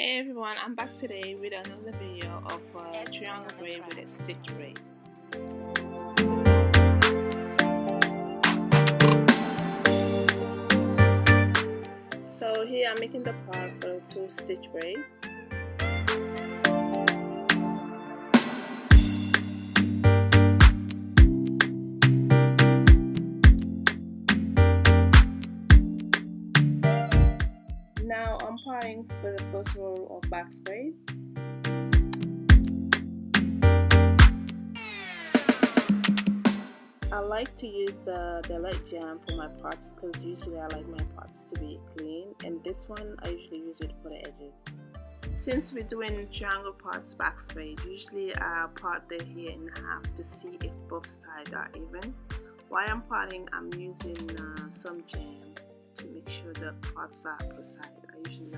Hey everyone, I'm back today with another video of uh, a triangle braid with a stitch braid. So here I'm making the part for the two stitch braid. For the first row of box braid. I like to use the, the light jam for my parts because usually I like my parts to be clean and this one I usually use it for the edges. Since we're doing triangle parts box braid, usually I part the hair in half to see if both sides are even. While I'm parting, I'm using uh, some jam to make sure the parts are side. I usually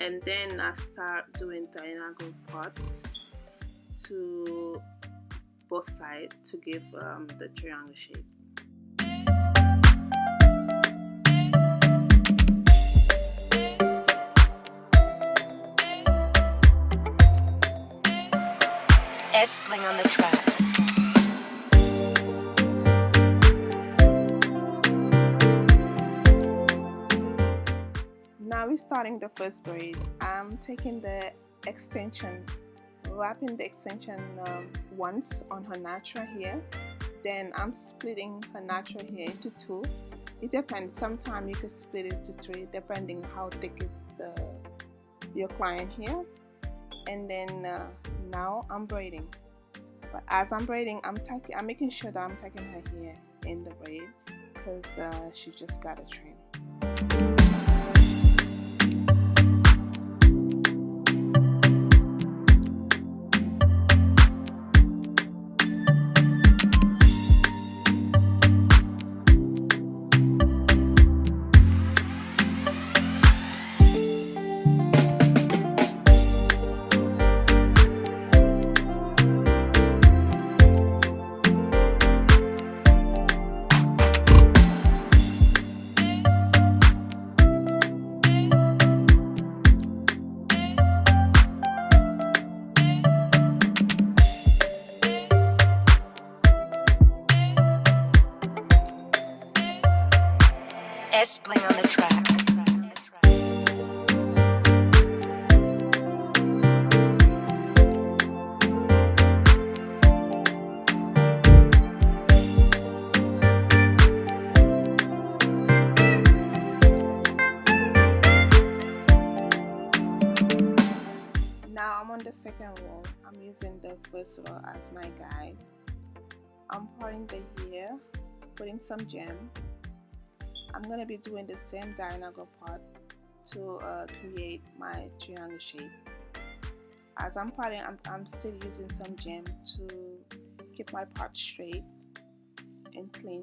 And then I start doing diagonal parts to both sides to give um, the triangle shape. S Bling on the track. Starting the first braid. I'm taking the extension wrapping the extension um, once on her natural hair. Then I'm splitting her natural hair into two. It depends. Sometimes you can split it to three depending how thick is the your client here and then uh, now I'm braiding. But as I'm braiding I'm taking I'm making sure that I'm taking her hair in the braid because uh, she just got a trim second row. I'm using the first row as my guide. I'm parting the hair, putting some jam. I'm gonna be doing the same diagonal part to uh, create my triangle shape. As I'm parting, I'm, I'm still using some jam to keep my part straight and clean.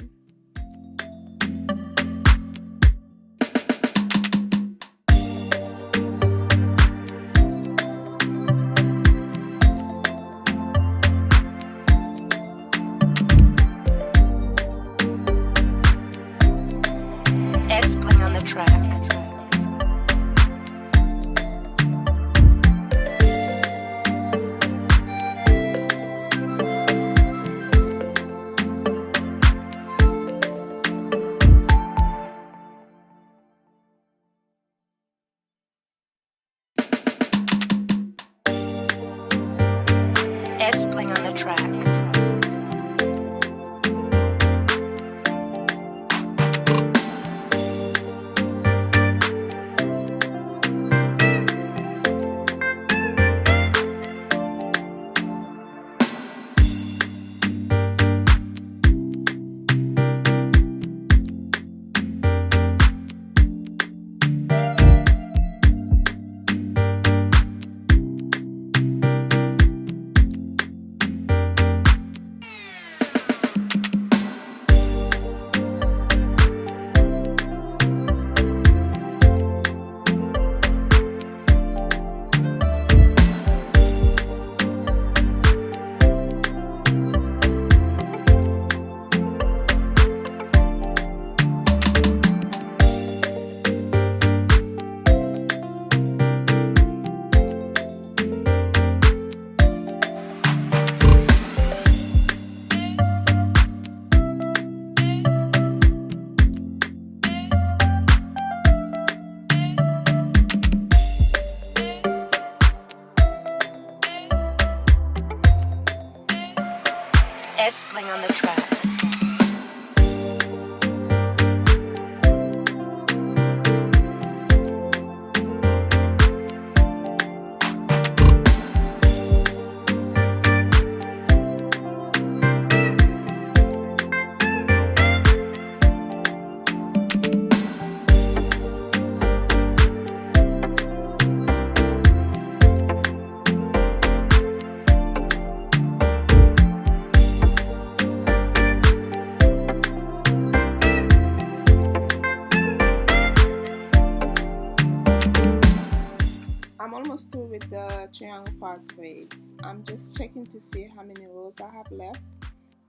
Through with the triangle braids. I'm just checking to see how many rows I have left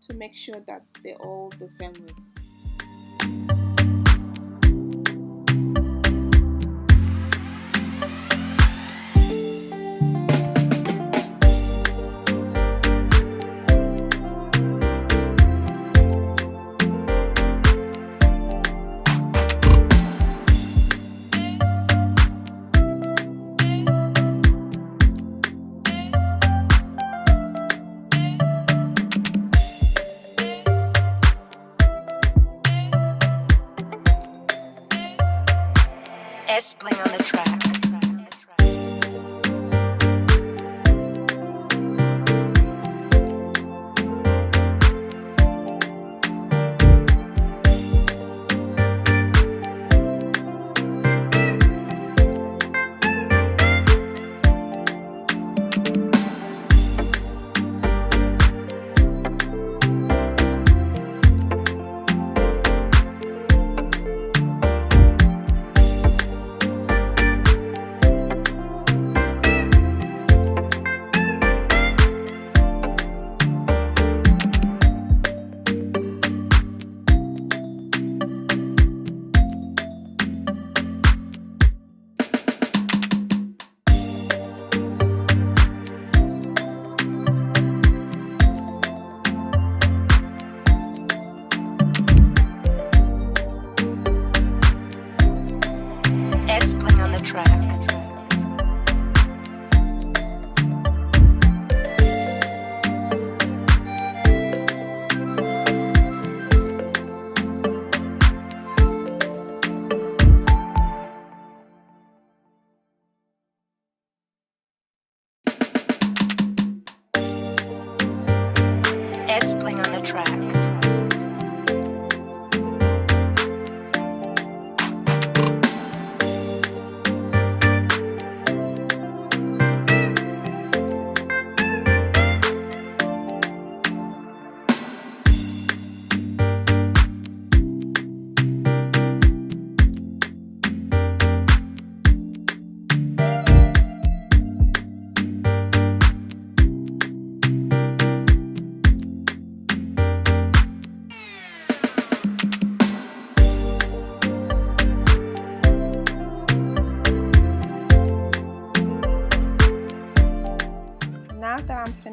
to make sure that they're all the same width. S Bling on the track.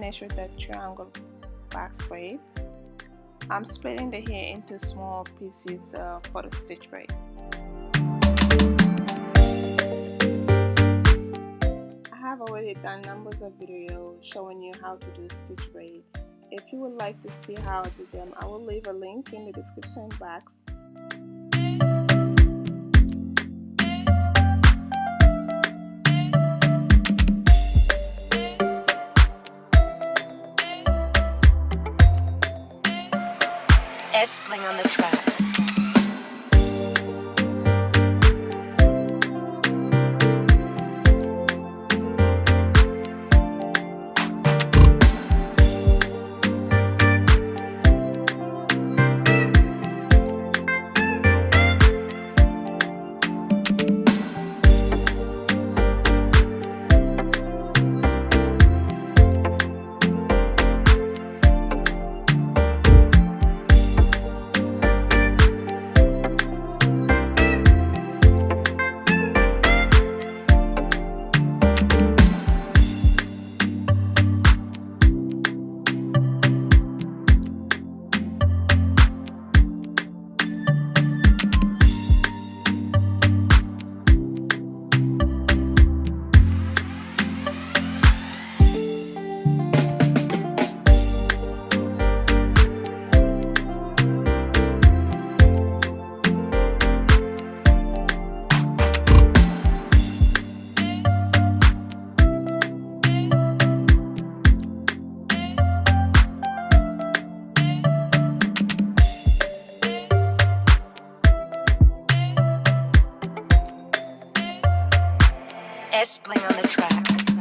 That with the triangle box braid, I'm splitting the hair into small pieces uh, for the stitch braid. I have already done numbers of videos showing you how to do stitch braid. If you would like to see how I do them, I will leave a link in the description box. S Bling on the track. S Bling on the track.